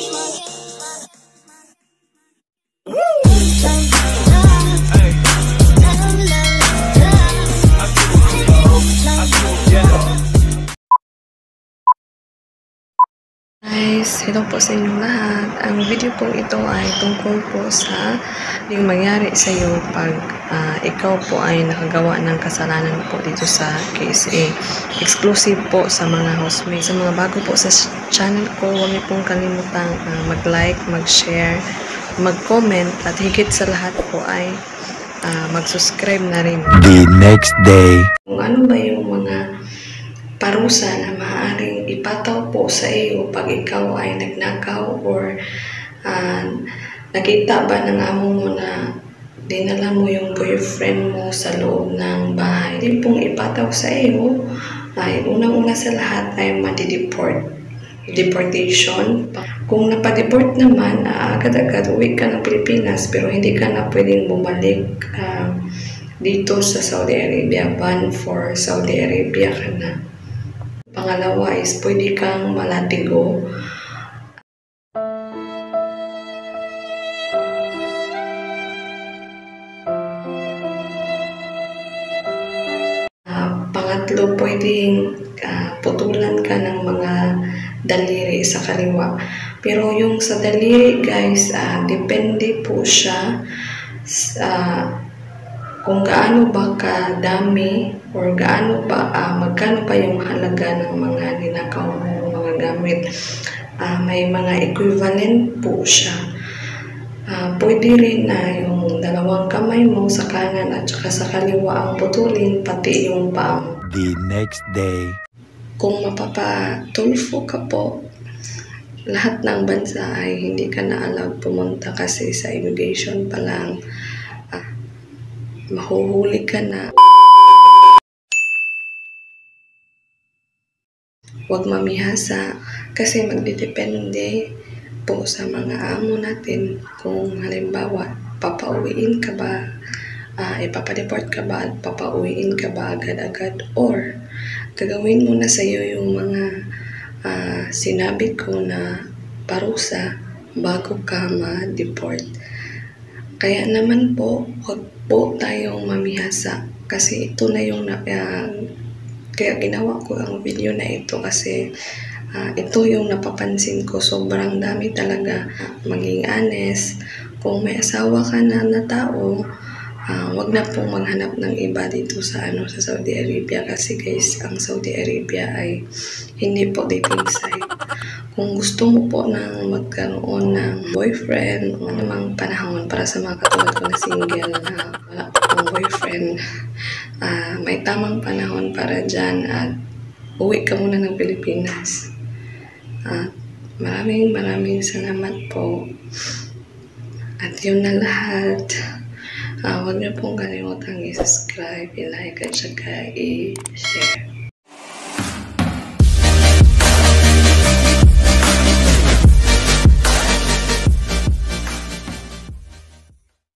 Guys, hello po sa inyong lahat. Ang video po ito ay tungkol po sa yung mangyari sa iyo pag ah, ikaw po ay nakagawa ng kasalanan po dito sa KSA. Exclusive po sa mga housemates. Sa mga bago po sa channel ko, huwag niyo pong kalimutang ah, mag-like, mag-share, mag-comment at higit sa lahat po ay ah, mag-subscribe na rin. The next day. Kung ano ba yung mga parusa na maaaring ipataw po sa iyo pag ikaw ay nagnakaw or ah, nakita ba ng amo mo na dinala mo yung boyfriend mo sa loob ng bahay. Hindi pong ipataw sa iyo ay unang-una sa lahat ay madideport. Deportation. Kung napadeport naman, agad-agad uwi ka ng Pilipinas pero hindi ka na pwedeng bumalik ah, dito sa Saudi Arabia. Ban for Saudi Arabia ka na. Pangalawa is pwede kang malatigo. Pangatlo, pwedeng ah, putulan ka ng mga daliri sa kaliwa. Pero yung sa daliri, guys, ah, depende po siya sa kung gaano ba kadami or gaano ba, ah, magkano pa yung halaga ng mga ninakaw mo mga gamit. Ah, may mga equivalent po siya. Ah, pwede rin na yung dalawang kamay mo sa kanan at saka sa kaliwa ang putulin, pati yung paa mo. The next day. Kung mapapatulfo ka po, lahat ng bansa ay hindi ka na allowed pumunta kasi sa immigration pa lang ah, mahuhuli ka na. Huwag mamihasa kasi magdidepende po sa mga amo natin kung halimbawa papauwiin ka ba, ah, ipapadeport ka ba at papauwiin ka ba agad-agad? Or gagawin mo na sa iyo yung mga ah, sinabi ko na parusa bago ka ma-deport. Kaya naman po, huwag po tayong mamihasa kasi ito na yung na, ah, kaya ginawa ko ang video na ito kasi ah, ito yung napapansin ko. Sobrang dami talaga maging honest. Kung may asawa ka na na tao wag na pong maghanap ng iba dito sa ano sa Saudi Arabia kasi guys ang Saudi Arabia ay hindi po dating site kung gusto mo po nang magkaroon ng boyfriend o panahon para sa mga katulad ko na single na wala pa pong boyfriend ah, may tamang panahon para dyan at uwi ka muna ng Pilipinas. At maraming maraming salamat po. At yun na lahat Ah, huwag niyo pong kalimutang i-subscribe, i-like at saka i-share